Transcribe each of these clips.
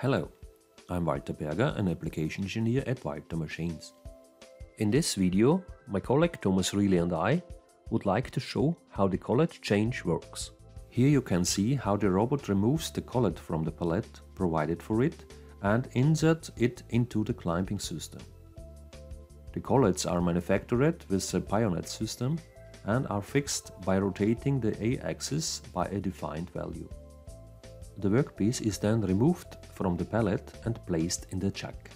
Hello, I'm Walter Berger, an application engineer at Walter Machines. In this video, my colleague Thomas Riele and I would like to show how the collet change works. Here you can see how the robot removes the collet from the pallet provided for it and inserts it into the clamping system. The collets are manufactured with a bayonet system and are fixed by rotating the A-axis by a defined value. The workpiece is then removed from the pallet and placed in the chuck.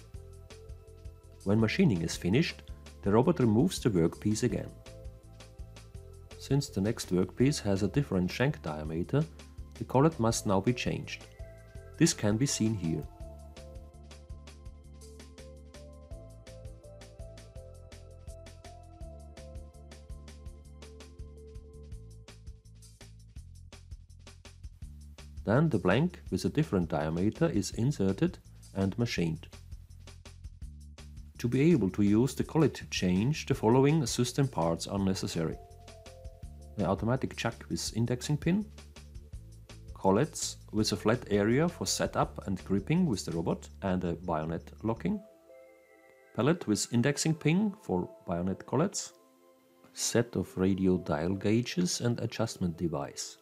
When machining is finished, the robot removes the workpiece again. Since the next workpiece has a different shank diameter, the collet must now be changed. This can be seen here. Then the blank with a different diameter is inserted and machined. To be able to use the collet change, the following system parts are necessary. An automatic chuck with indexing pin, collets with a flat area for setup and gripping with the robot and a bayonet locking, pallet with indexing pin for bayonet collets, set of radio dial gauges and adjustment device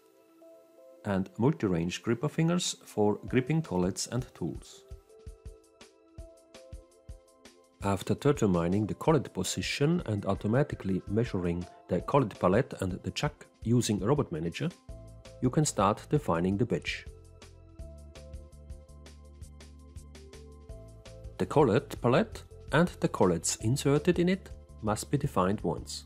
and multi-range gripper fingers for gripping collets and tools. After determining the collet position and automatically measuring the collet pallet and the chuck using a Robot Manager, you can start defining the batch. The collet pallet and the collets inserted in it must be defined once.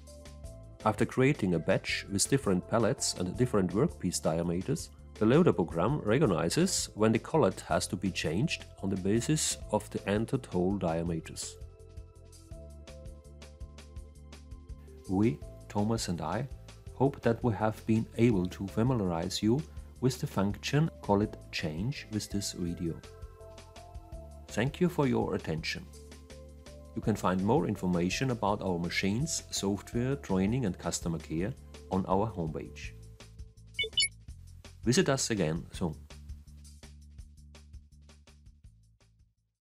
After creating a batch with different pallets and different workpiece diameters, the loader program recognizes when the collet has to be changed on the basis of the entered hole diameters. We, Thomas and I, hope that we have been able to familiarize you with the function collet change with this video. Thank you for your attention. You can find more information about our machines, software, training and customer care on our homepage. Visit us again soon.